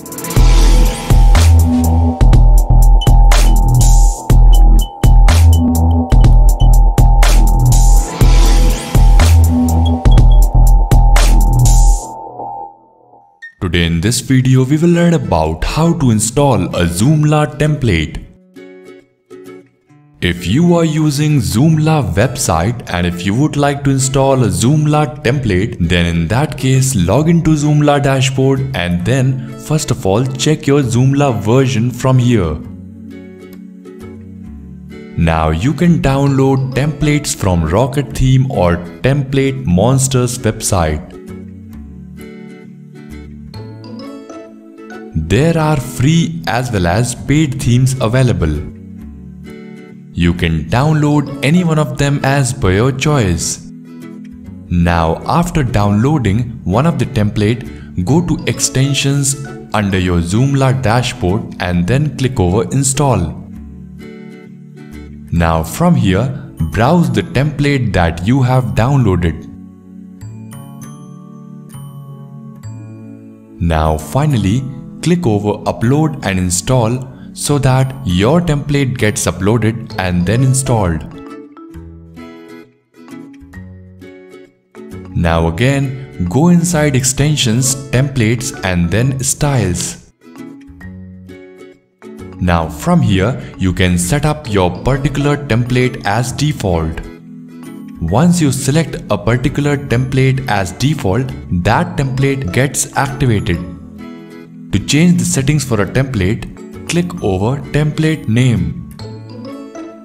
Today in this video we will learn about how to install a Joomla template. If you are using Joomla website and if you would like to install a Joomla template then in that case log into Joomla dashboard and then first of all check your Joomla version from here. Now you can download templates from Rocket Theme or Template Monsters website. There are free as well as paid themes available. You can download any one of them as per your choice. Now after downloading one of the template, go to extensions under your Joomla dashboard and then click over install. Now from here, browse the template that you have downloaded. Now finally, click over upload and install so that your template gets uploaded and then installed. Now again, go inside extensions, templates and then styles. Now from here, you can set up your particular template as default. Once you select a particular template as default, that template gets activated. To change the settings for a template, click over template name.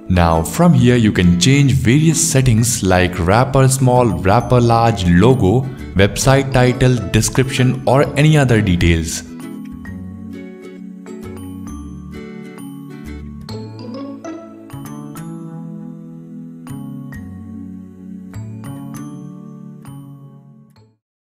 Now from here you can change various settings like wrapper small, wrapper large, logo, website title, description or any other details.